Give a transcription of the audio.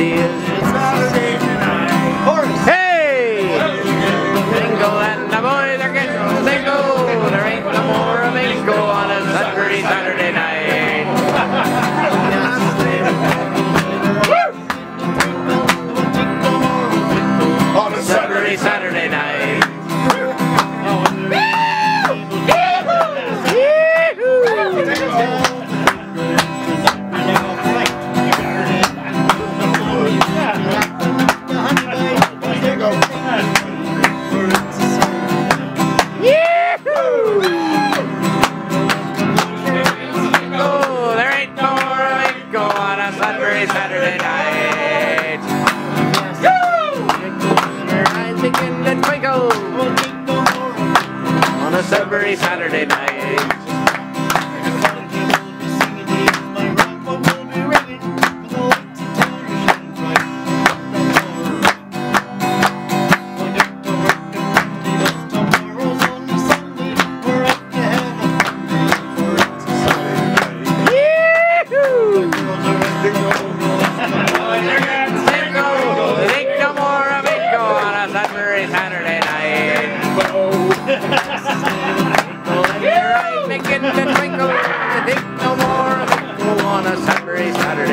Saturday Hey! And the boys are getting every Saturday night. Your eyes begin to twinkle on a Sudbury Saturday night. Saturday night. Here I'm making the twinkle. Think no more go on a Saturday Saturday